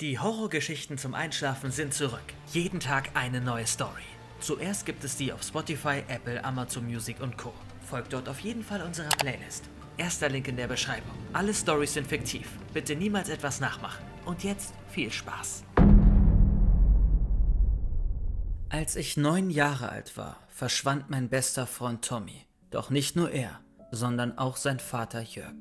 Die Horrorgeschichten zum Einschlafen sind zurück. Jeden Tag eine neue Story. Zuerst gibt es die auf Spotify, Apple, Amazon Music und Co. Folgt dort auf jeden Fall unserer Playlist. Erster Link in der Beschreibung. Alle Stories sind fiktiv. Bitte niemals etwas nachmachen. Und jetzt viel Spaß. Als ich neun Jahre alt war, verschwand mein bester Freund Tommy. Doch nicht nur er, sondern auch sein Vater Jörg.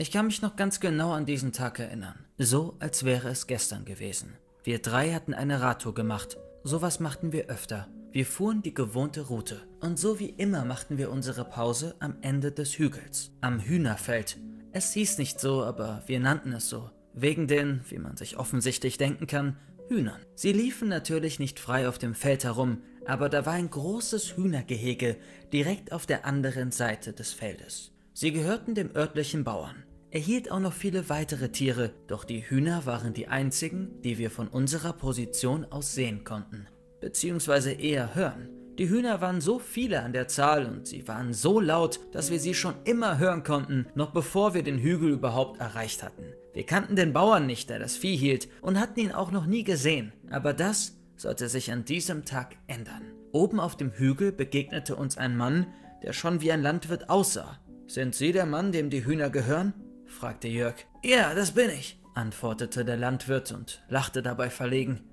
Ich kann mich noch ganz genau an diesen Tag erinnern. So, als wäre es gestern gewesen. Wir drei hatten eine Radtour gemacht. Sowas machten wir öfter. Wir fuhren die gewohnte Route. Und so wie immer machten wir unsere Pause am Ende des Hügels. Am Hühnerfeld. Es hieß nicht so, aber wir nannten es so. Wegen den, wie man sich offensichtlich denken kann, Hühnern. Sie liefen natürlich nicht frei auf dem Feld herum, aber da war ein großes Hühnergehege direkt auf der anderen Seite des Feldes. Sie gehörten dem örtlichen Bauern. Er hielt auch noch viele weitere Tiere, doch die Hühner waren die einzigen, die wir von unserer Position aus sehen konnten. Beziehungsweise eher hören. Die Hühner waren so viele an der Zahl und sie waren so laut, dass wir sie schon immer hören konnten, noch bevor wir den Hügel überhaupt erreicht hatten. Wir kannten den Bauern nicht, der das Vieh hielt, und hatten ihn auch noch nie gesehen. Aber das sollte sich an diesem Tag ändern. Oben auf dem Hügel begegnete uns ein Mann, der schon wie ein Landwirt aussah. Sind Sie der Mann, dem die Hühner gehören? Fragte Jörg. Ja, das bin ich, antwortete der Landwirt und lachte dabei verlegen.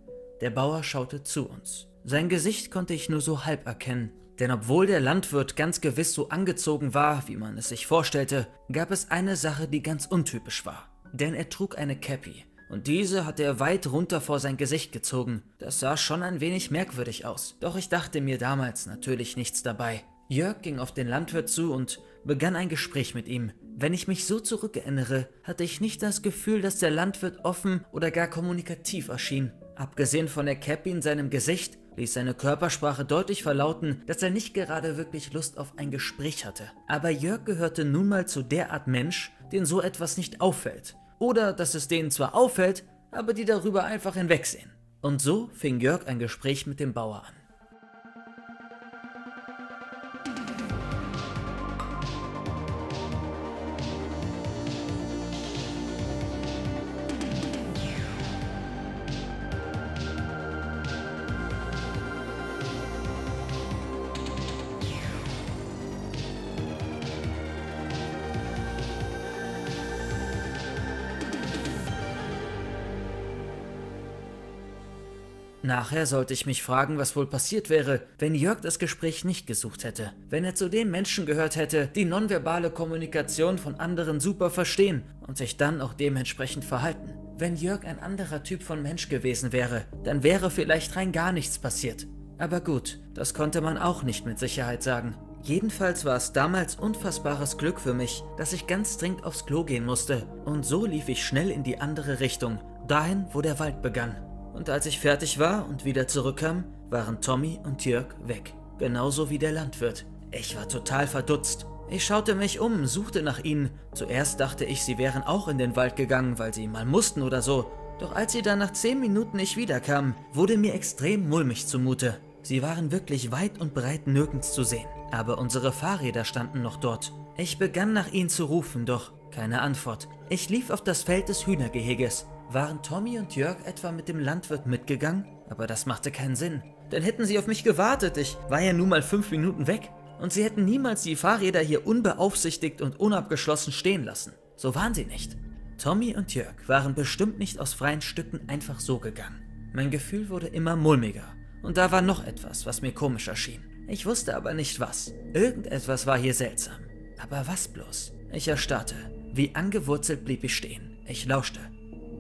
Der Bauer schaute zu uns. Sein Gesicht konnte ich nur so halb erkennen, denn obwohl der Landwirt ganz gewiss so angezogen war, wie man es sich vorstellte, gab es eine Sache, die ganz untypisch war. Denn er trug eine Cappy, und diese hatte er weit runter vor sein Gesicht gezogen. Das sah schon ein wenig merkwürdig aus, doch ich dachte mir damals natürlich nichts dabei. Jörg ging auf den Landwirt zu und begann ein Gespräch mit ihm. Wenn ich mich so zurückerinnere, hatte ich nicht das Gefühl, dass der Landwirt offen oder gar kommunikativ erschien. Abgesehen von der Cappy in seinem Gesicht ließ seine Körpersprache deutlich verlauten, dass er nicht gerade wirklich Lust auf ein Gespräch hatte. Aber Jörg gehörte nun mal zu der Art Mensch, den so etwas nicht auffällt. Oder dass es denen zwar auffällt, aber die darüber einfach hinwegsehen. Und so fing Jörg ein Gespräch mit dem Bauer an. Nachher sollte ich mich fragen, was wohl passiert wäre, wenn Jörg das Gespräch nicht gesucht hätte. Wenn er zu den Menschen gehört hätte, die nonverbale Kommunikation von anderen super verstehen und sich dann auch dementsprechend verhalten. Wenn Jörg ein anderer Typ von Mensch gewesen wäre, dann wäre vielleicht rein gar nichts passiert. Aber gut, das konnte man auch nicht mit Sicherheit sagen. Jedenfalls war es damals unfassbares Glück für mich, dass ich ganz dringend aufs Klo gehen musste. Und so lief ich schnell in die andere Richtung, dahin, wo der Wald begann und als ich fertig war und wieder zurückkam, waren Tommy und Jörg weg. Genauso wie der Landwirt. Ich war total verdutzt. Ich schaute mich um, suchte nach ihnen. Zuerst dachte ich, sie wären auch in den Wald gegangen, weil sie mal mussten oder so. Doch als sie dann nach zehn Minuten nicht wiederkamen, wurde mir extrem mulmig zumute. Sie waren wirklich weit und breit nirgends zu sehen. Aber unsere Fahrräder standen noch dort. Ich begann nach ihnen zu rufen, doch keine Antwort. Ich lief auf das Feld des Hühnergeheges. Waren Tommy und Jörg etwa mit dem Landwirt mitgegangen? Aber das machte keinen Sinn. Dann hätten sie auf mich gewartet. Ich war ja nun mal fünf Minuten weg. Und sie hätten niemals die Fahrräder hier unbeaufsichtigt und unabgeschlossen stehen lassen. So waren sie nicht. Tommy und Jörg waren bestimmt nicht aus freien Stücken einfach so gegangen. Mein Gefühl wurde immer mulmiger. Und da war noch etwas, was mir komisch erschien. Ich wusste aber nicht was. Irgendetwas war hier seltsam. Aber was bloß? Ich erstarrte. Wie angewurzelt blieb ich stehen. Ich lauschte.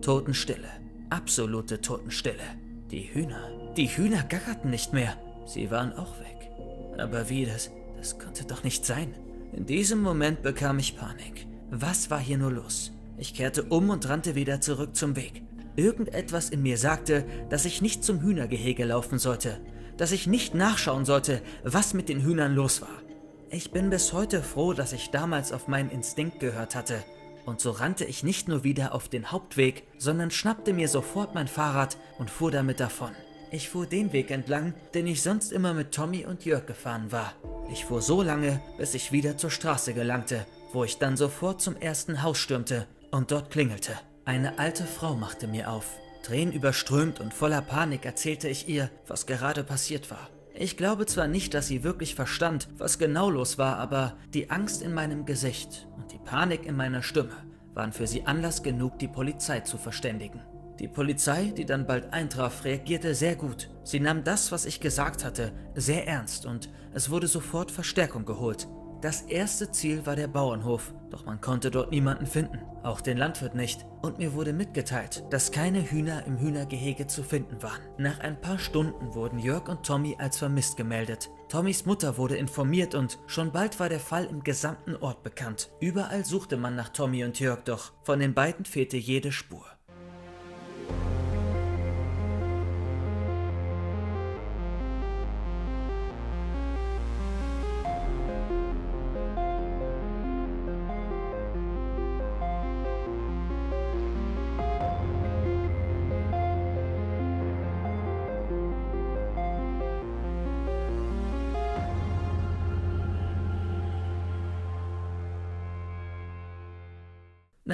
Totenstille. Absolute Totenstille. Die Hühner. Die Hühner gackerten nicht mehr. Sie waren auch weg. Aber wie das? Das konnte doch nicht sein. In diesem Moment bekam ich Panik. Was war hier nur los? Ich kehrte um und rannte wieder zurück zum Weg. Irgendetwas in mir sagte, dass ich nicht zum Hühnergehege laufen sollte, dass ich nicht nachschauen sollte, was mit den Hühnern los war. Ich bin bis heute froh, dass ich damals auf meinen Instinkt gehört hatte und so rannte ich nicht nur wieder auf den Hauptweg, sondern schnappte mir sofort mein Fahrrad und fuhr damit davon. Ich fuhr den Weg entlang, den ich sonst immer mit Tommy und Jörg gefahren war. Ich fuhr so lange, bis ich wieder zur Straße gelangte, wo ich dann sofort zum ersten Haus stürmte und dort klingelte. Eine alte Frau machte mir auf. Tränenüberströmt und voller Panik erzählte ich ihr, was gerade passiert war. Ich glaube zwar nicht, dass sie wirklich verstand, was genau los war, aber die Angst in meinem Gesicht Panik in meiner Stimme waren für sie Anlass genug, die Polizei zu verständigen. Die Polizei, die dann bald eintraf, reagierte sehr gut. Sie nahm das, was ich gesagt hatte, sehr ernst und es wurde sofort Verstärkung geholt. Das erste Ziel war der Bauernhof, doch man konnte dort niemanden finden, auch den Landwirt nicht. Und mir wurde mitgeteilt, dass keine Hühner im Hühnergehege zu finden waren. Nach ein paar Stunden wurden Jörg und Tommy als vermisst gemeldet. Tommys Mutter wurde informiert und schon bald war der Fall im gesamten Ort bekannt. Überall suchte man nach Tommy und Jörg, doch von den beiden fehlte jede Spur.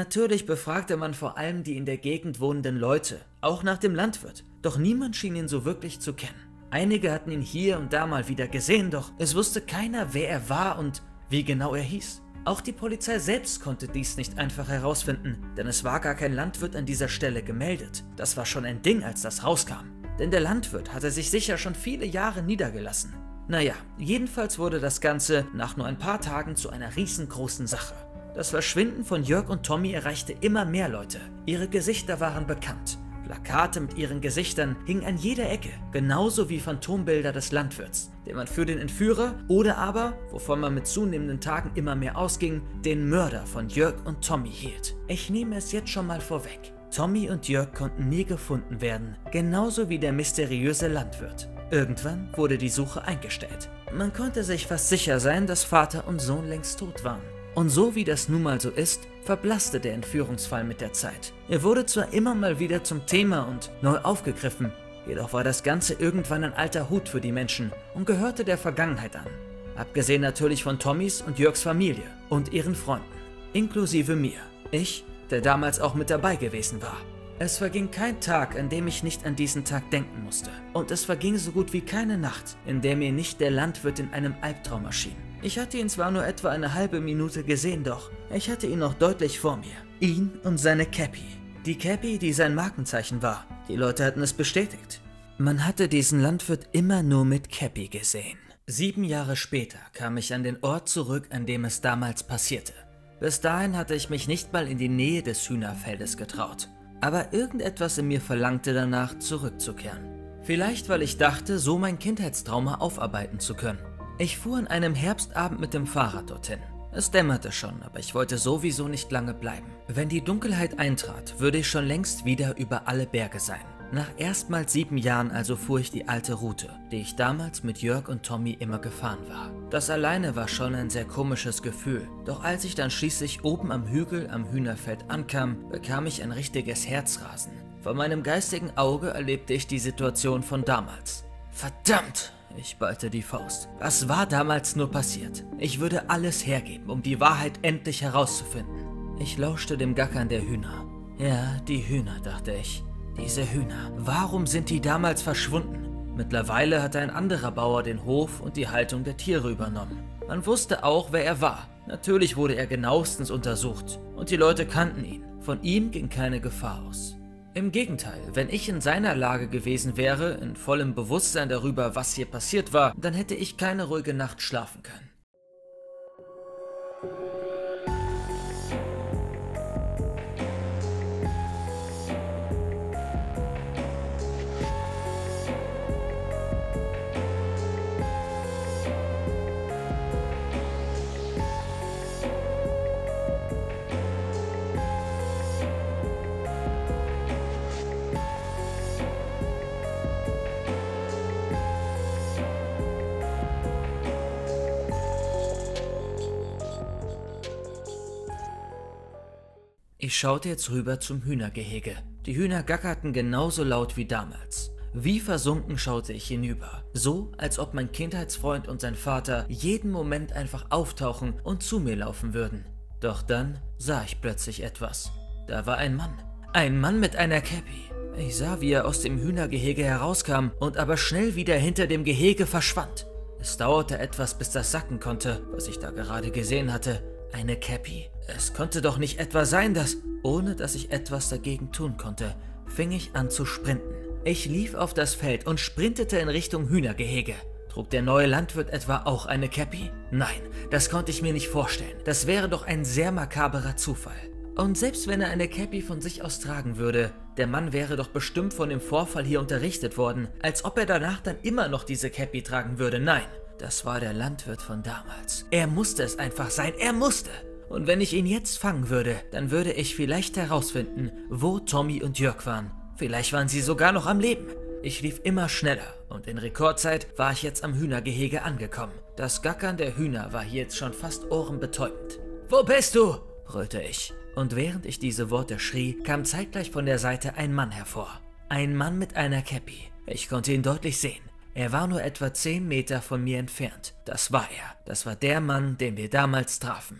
Natürlich befragte man vor allem die in der Gegend wohnenden Leute, auch nach dem Landwirt, doch niemand schien ihn so wirklich zu kennen. Einige hatten ihn hier und da mal wieder gesehen, doch es wusste keiner, wer er war und wie genau er hieß. Auch die Polizei selbst konnte dies nicht einfach herausfinden, denn es war gar kein Landwirt an dieser Stelle gemeldet. Das war schon ein Ding, als das rauskam. Denn der Landwirt hatte sich sicher schon viele Jahre niedergelassen. Naja, jedenfalls wurde das Ganze nach nur ein paar Tagen zu einer riesengroßen Sache. Das Verschwinden von Jörg und Tommy erreichte immer mehr Leute. Ihre Gesichter waren bekannt. Plakate mit ihren Gesichtern hingen an jeder Ecke, genauso wie Phantombilder des Landwirts, den man für den Entführer oder aber, wovon man mit zunehmenden Tagen immer mehr ausging, den Mörder von Jörg und Tommy hielt. Ich nehme es jetzt schon mal vorweg. Tommy und Jörg konnten nie gefunden werden, genauso wie der mysteriöse Landwirt. Irgendwann wurde die Suche eingestellt. Man konnte sich fast sicher sein, dass Vater und Sohn längst tot waren. Und so wie das nun mal so ist, verblasste der Entführungsfall mit der Zeit. Er wurde zwar immer mal wieder zum Thema und neu aufgegriffen, jedoch war das Ganze irgendwann ein alter Hut für die Menschen und gehörte der Vergangenheit an. Abgesehen natürlich von Tommys und Jörgs Familie und ihren Freunden, inklusive mir. Ich, der damals auch mit dabei gewesen war. Es verging kein Tag, an dem ich nicht an diesen Tag denken musste. Und es verging so gut wie keine Nacht, in der mir nicht der Landwirt in einem Albtraum erschien. Ich hatte ihn zwar nur etwa eine halbe Minute gesehen, doch ich hatte ihn noch deutlich vor mir. Ihn und seine Cappy. Die Cappy, die sein Markenzeichen war. Die Leute hatten es bestätigt. Man hatte diesen Landwirt immer nur mit Cappy gesehen. Sieben Jahre später kam ich an den Ort zurück, an dem es damals passierte. Bis dahin hatte ich mich nicht mal in die Nähe des Hühnerfeldes getraut. Aber irgendetwas in mir verlangte danach, zurückzukehren. Vielleicht, weil ich dachte, so mein Kindheitstrauma aufarbeiten zu können. Ich fuhr an einem Herbstabend mit dem Fahrrad dorthin. Es dämmerte schon, aber ich wollte sowieso nicht lange bleiben. Wenn die Dunkelheit eintrat, würde ich schon längst wieder über alle Berge sein. Nach erstmals sieben Jahren also fuhr ich die alte Route, die ich damals mit Jörg und Tommy immer gefahren war. Das alleine war schon ein sehr komisches Gefühl, doch als ich dann schließlich oben am Hügel am Hühnerfeld ankam, bekam ich ein richtiges Herzrasen. Vor meinem geistigen Auge erlebte ich die Situation von damals. Verdammt! Ich ballte die Faust. Was war damals nur passiert? Ich würde alles hergeben, um die Wahrheit endlich herauszufinden. Ich lauschte dem Gackern der Hühner. Ja, die Hühner, dachte ich. Diese Hühner. Warum sind die damals verschwunden? Mittlerweile hatte ein anderer Bauer den Hof und die Haltung der Tiere übernommen. Man wusste auch, wer er war. Natürlich wurde er genauestens untersucht und die Leute kannten ihn. Von ihm ging keine Gefahr aus. Im Gegenteil, wenn ich in seiner Lage gewesen wäre, in vollem Bewusstsein darüber, was hier passiert war, dann hätte ich keine ruhige Nacht schlafen können. Schaute jetzt rüber zum Hühnergehege. Die Hühner gackerten genauso laut wie damals. Wie versunken schaute ich hinüber, so als ob mein Kindheitsfreund und sein Vater jeden Moment einfach auftauchen und zu mir laufen würden. Doch dann sah ich plötzlich etwas. Da war ein Mann. Ein Mann mit einer Cappy. Ich sah, wie er aus dem Hühnergehege herauskam und aber schnell wieder hinter dem Gehege verschwand. Es dauerte etwas, bis das sacken konnte, was ich da gerade gesehen hatte. Eine Cappy. Es konnte doch nicht etwa sein, dass, ohne dass ich etwas dagegen tun konnte, fing ich an zu sprinten. Ich lief auf das Feld und sprintete in Richtung Hühnergehege. Trug der neue Landwirt etwa auch eine Cappy? Nein, das konnte ich mir nicht vorstellen. Das wäre doch ein sehr makaberer Zufall. Und selbst wenn er eine Cappy von sich aus tragen würde, der Mann wäre doch bestimmt von dem Vorfall hier unterrichtet worden, als ob er danach dann immer noch diese Cappy tragen würde. Nein, das war der Landwirt von damals. Er musste es einfach sein, er musste. Und wenn ich ihn jetzt fangen würde, dann würde ich vielleicht herausfinden, wo Tommy und Jörg waren. Vielleicht waren sie sogar noch am Leben. Ich lief immer schneller und in Rekordzeit war ich jetzt am Hühnergehege angekommen. Das Gackern der Hühner war hier jetzt schon fast ohrenbetäubend. Wo bist du? brüllte ich. Und während ich diese Worte schrie, kam zeitgleich von der Seite ein Mann hervor. Ein Mann mit einer Cappy. Ich konnte ihn deutlich sehen. Er war nur etwa 10 Meter von mir entfernt. Das war er. Das war der Mann, den wir damals trafen.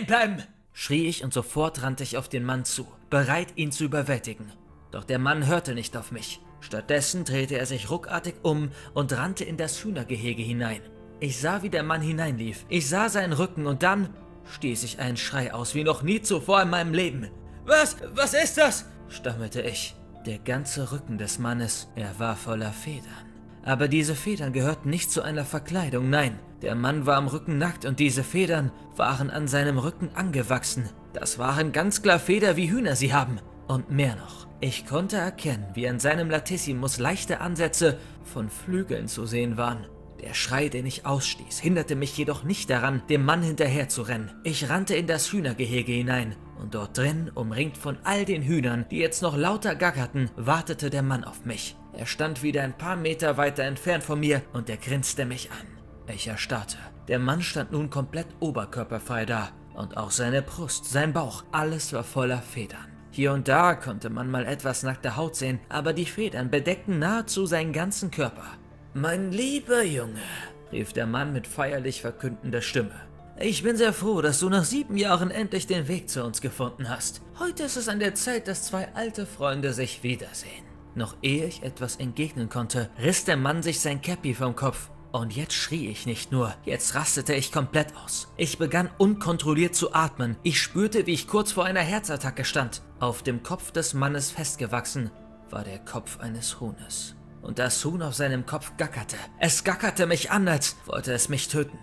Stehen bleiben! schrie ich und sofort rannte ich auf den Mann zu, bereit ihn zu überwältigen. Doch der Mann hörte nicht auf mich. Stattdessen drehte er sich ruckartig um und rannte in das Hühnergehege hinein. Ich sah, wie der Mann hineinlief. Ich sah seinen Rücken und dann stieß ich einen Schrei aus wie noch nie zuvor in meinem Leben. Was? Was ist das? stammelte ich. Der ganze Rücken des Mannes, er war voller Federn. Aber diese Federn gehörten nicht zu einer Verkleidung, nein. Der Mann war am Rücken nackt und diese Federn waren an seinem Rücken angewachsen. Das waren ganz klar Feder, wie Hühner sie haben. Und mehr noch. Ich konnte erkennen, wie an seinem Latissimus leichte Ansätze von Flügeln zu sehen waren. Der Schrei, den ich ausstieß, hinderte mich jedoch nicht daran, dem Mann hinterher zu rennen. Ich rannte in das Hühnergehege hinein und dort drin, umringt von all den Hühnern, die jetzt noch lauter gackerten, wartete der Mann auf mich. Er stand wieder ein paar Meter weiter entfernt von mir und er grinste mich an. Ich erstarrte. Der Mann stand nun komplett oberkörperfrei da und auch seine Brust, sein Bauch, alles war voller Federn. Hier und da konnte man mal etwas nackte Haut sehen, aber die Federn bedeckten nahezu seinen ganzen Körper. Mein lieber Junge, rief der Mann mit feierlich verkündender Stimme. Ich bin sehr froh, dass du nach sieben Jahren endlich den Weg zu uns gefunden hast. Heute ist es an der Zeit, dass zwei alte Freunde sich wiedersehen. Noch ehe ich etwas entgegnen konnte, riss der Mann sich sein Cappy vom Kopf. Und jetzt schrie ich nicht nur, jetzt rastete ich komplett aus. Ich begann unkontrolliert zu atmen. Ich spürte, wie ich kurz vor einer Herzattacke stand. Auf dem Kopf des Mannes festgewachsen war der Kopf eines Huhnes und das Huhn auf seinem Kopf gackerte. Es gackerte mich an, als wollte es mich töten.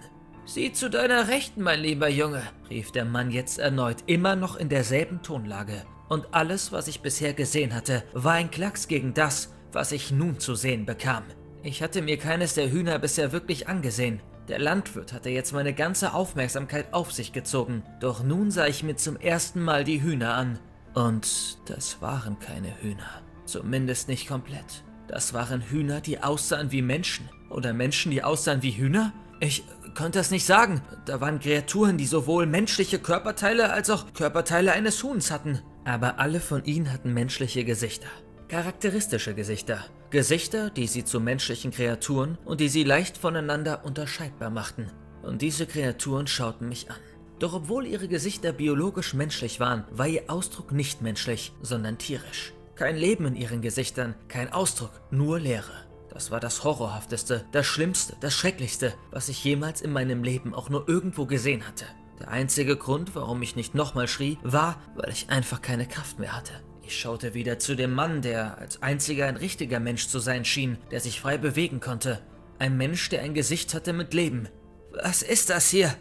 Sieh zu deiner Rechten, mein lieber Junge, rief der Mann jetzt erneut, immer noch in derselben Tonlage. Und alles, was ich bisher gesehen hatte, war ein Klacks gegen das, was ich nun zu sehen bekam. Ich hatte mir keines der Hühner bisher wirklich angesehen. Der Landwirt hatte jetzt meine ganze Aufmerksamkeit auf sich gezogen. Doch nun sah ich mir zum ersten Mal die Hühner an. Und das waren keine Hühner. Zumindest nicht komplett. Das waren Hühner, die aussahen wie Menschen. Oder Menschen, die aussahen wie Hühner? Ich konnte es nicht sagen. Da waren Kreaturen, die sowohl menschliche Körperteile als auch Körperteile eines Huhns hatten. Aber alle von ihnen hatten menschliche Gesichter. Charakteristische Gesichter. Gesichter, die sie zu menschlichen Kreaturen und die sie leicht voneinander unterscheidbar machten. Und diese Kreaturen schauten mich an. Doch obwohl ihre Gesichter biologisch menschlich waren, war ihr Ausdruck nicht menschlich, sondern tierisch. Kein Leben in ihren Gesichtern, kein Ausdruck, nur Leere. Das war das Horrorhafteste, das Schlimmste, das Schrecklichste, was ich jemals in meinem Leben auch nur irgendwo gesehen hatte. Der einzige Grund, warum ich nicht nochmal schrie, war, weil ich einfach keine Kraft mehr hatte. Ich schaute wieder zu dem Mann, der als einziger ein richtiger Mensch zu sein schien, der sich frei bewegen konnte. Ein Mensch, der ein Gesicht hatte mit Leben. Was ist das hier?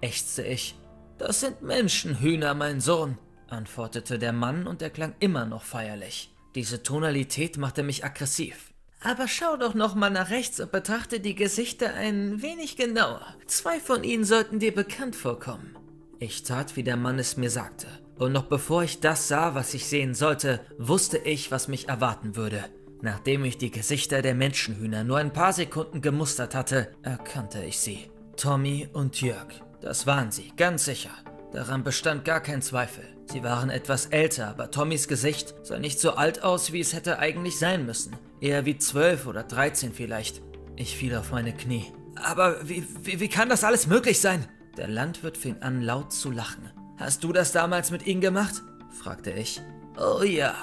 ächzte ich. Das sind Menschenhühner, mein Sohn antwortete der Mann und er klang immer noch feierlich. Diese Tonalität machte mich aggressiv. Aber schau doch noch mal nach rechts und betrachte die Gesichter ein wenig genauer. Zwei von ihnen sollten dir bekannt vorkommen. Ich tat, wie der Mann es mir sagte. Und noch bevor ich das sah, was ich sehen sollte, wusste ich, was mich erwarten würde. Nachdem ich die Gesichter der Menschenhühner nur ein paar Sekunden gemustert hatte, erkannte ich sie. Tommy und Jörg. Das waren sie, ganz sicher. Daran bestand gar kein Zweifel. Sie waren etwas älter, aber Tommys Gesicht sah nicht so alt aus, wie es hätte eigentlich sein müssen. Eher wie zwölf oder dreizehn vielleicht. Ich fiel auf meine Knie. Aber wie, wie, wie kann das alles möglich sein? Der Landwirt fing an laut zu lachen. Hast du das damals mit ihnen gemacht? fragte ich. Oh ja,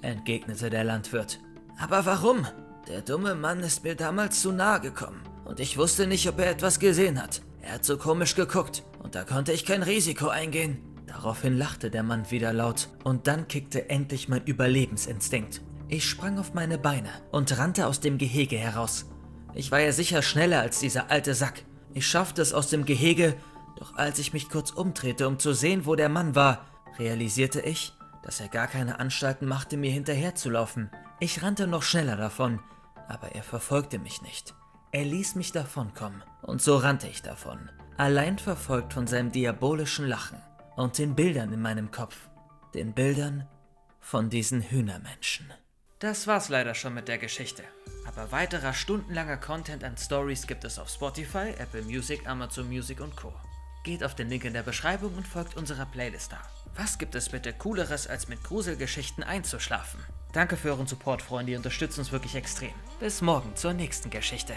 entgegnete der Landwirt. Aber warum? Der dumme Mann ist mir damals zu nahe gekommen und ich wusste nicht, ob er etwas gesehen hat. Er hat so komisch geguckt und da konnte ich kein Risiko eingehen. Daraufhin lachte der Mann wieder laut und dann kickte endlich mein Überlebensinstinkt. Ich sprang auf meine Beine und rannte aus dem Gehege heraus. Ich war ja sicher schneller als dieser alte Sack. Ich schaffte es aus dem Gehege, doch als ich mich kurz umdrehte, um zu sehen, wo der Mann war, realisierte ich, dass er gar keine Anstalten machte, mir hinterherzulaufen. Ich rannte noch schneller davon, aber er verfolgte mich nicht. Er ließ mich davonkommen, und so rannte ich davon, allein verfolgt von seinem diabolischen Lachen und den Bildern in meinem Kopf, den Bildern von diesen Hühnermenschen. Das war's leider schon mit der Geschichte. Aber weiterer stundenlanger Content und Stories gibt es auf Spotify, Apple Music, Amazon Music und Co. Geht auf den Link in der Beschreibung und folgt unserer Playlist da. Was gibt es bitte cooleres, als mit Gruselgeschichten einzuschlafen? Danke für euren Support, Freunde, ihr unterstützt uns wirklich extrem. Bis morgen zur nächsten Geschichte.